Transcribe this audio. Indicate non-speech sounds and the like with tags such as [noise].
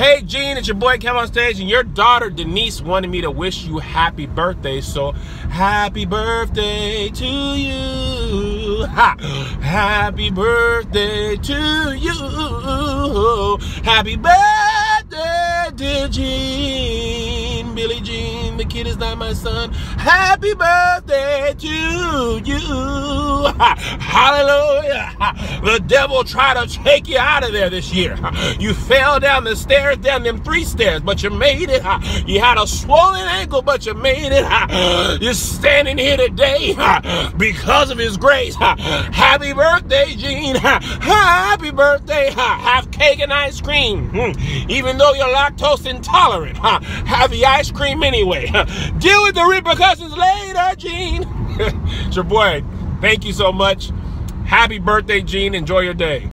Hey, Gene, it's your boy Kevin on stage, and your daughter Denise wanted me to wish you happy birthday. So, happy birthday to you. Ha! Happy birthday to you. Happy birthday, dear Gene. Billie Jean, the kid is not my son. Happy birthday to you. Hallelujah. [laughs] The devil tried to take you out of there this year. [laughs] You fell down the stairs, down them three stairs, but you made it. [laughs] You had a swollen ankle, but you made it. You're standing here today because of his grace. Happy birthday, Gene. Happy birthday. Have cake and ice cream. Hmm. Even though you're lactose intolerant, have the ice cream anyway. Deal with the repercussions later, Gene. it's your boy. Thank you so much. Happy birthday, Gene. Enjoy your day.